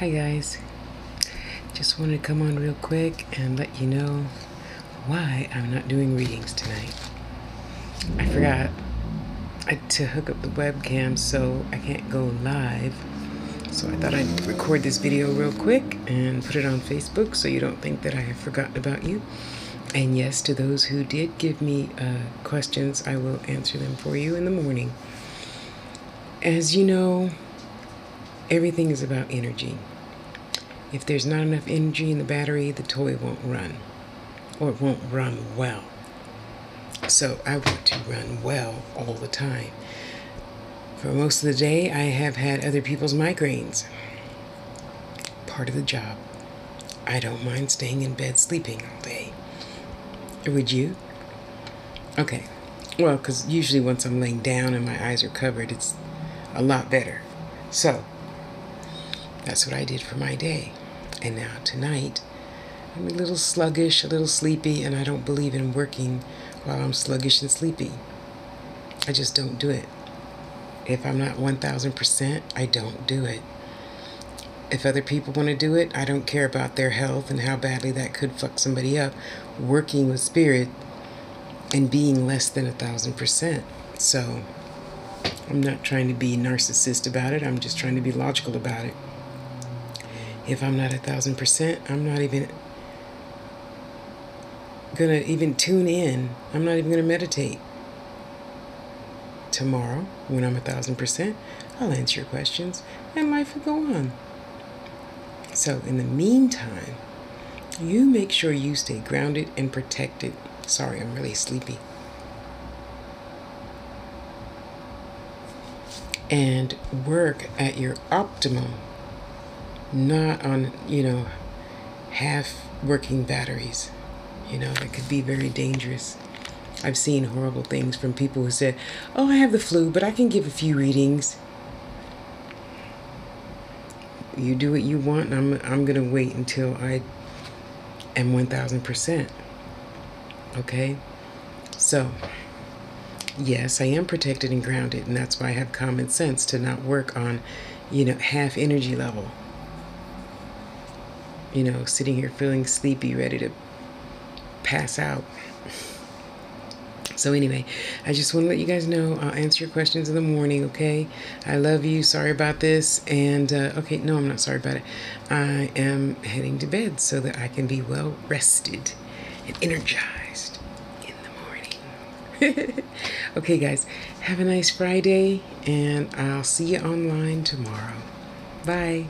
Hi guys, just wanted to come on real quick and let you know why I'm not doing readings tonight. I forgot to hook up the webcam so I can't go live. So I thought I'd record this video real quick and put it on Facebook so you don't think that I have forgotten about you. And yes, to those who did give me uh, questions, I will answer them for you in the morning. As you know, everything is about energy. If there's not enough energy in the battery, the toy won't run or it won't run well. So I want to run well all the time. For most of the day, I have had other people's migraines. Part of the job. I don't mind staying in bed sleeping all day. Would you? Okay. Well, because usually once I'm laying down and my eyes are covered, it's a lot better. So, that's what I did for my day. And now tonight, I'm a little sluggish, a little sleepy, and I don't believe in working while I'm sluggish and sleepy. I just don't do it. If I'm not 1000%, I don't do it. If other people want to do it, I don't care about their health and how badly that could fuck somebody up. Working with spirit and being less than a thousand percent. So I'm not trying to be narcissist about it. I'm just trying to be logical about it. If I'm not a thousand percent, I'm not even gonna even tune in. I'm not even gonna meditate. Tomorrow, when I'm a thousand percent, I'll answer your questions and life will go on. So, in the meantime, you make sure you stay grounded and protected. Sorry, I'm really sleepy. And work at your optimum, not on, you know, half working batteries. You know, that could be very dangerous. I've seen horrible things from people who said, Oh, I have the flu, but I can give a few readings. You do what you want, and I'm, I'm going to wait until I am 1000%. Okay? So, yes, I am protected and grounded, and that's why I have common sense to not work on, you know, half energy level. You know, sitting here feeling sleepy, ready to pass out. So anyway, I just want to let you guys know I'll answer your questions in the morning, okay? I love you. Sorry about this. And, uh, okay, no, I'm not sorry about it. I am heading to bed so that I can be well rested and energized in the morning. okay, guys, have a nice Friday, and I'll see you online tomorrow. Bye.